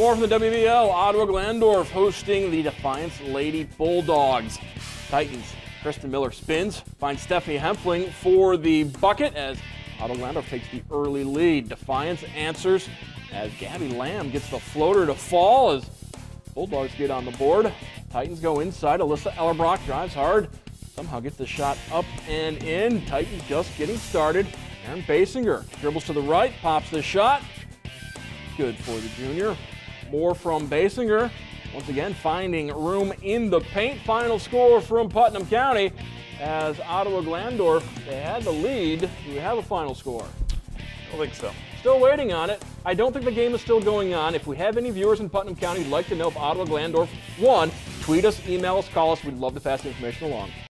More from the WBL. Ottawa Glandorf hosting the Defiance Lady Bulldogs. Titans. Kristen Miller spins, finds Stephanie Hempfling for the bucket as Ottawa Glandorf takes the early lead. Defiance answers as Gabby Lamb gets the floater to fall as Bulldogs get on the board. Titans go inside. Alyssa Ellerbrock drives hard. Somehow gets the shot up and in. Titans just getting started. Erin Basinger dribbles to the right, pops the shot. Good for the junior. More from Basinger. Once again, finding room in the paint. Final score from Putnam County as Ottawa Glandorf, they had the lead. Do we have a final score? I don't think so. Still waiting on it. I don't think the game is still going on. If we have any viewers in Putnam County who'd like to know if Ottawa Glandorf won, tweet us, email us, call us. We'd love to pass the information along.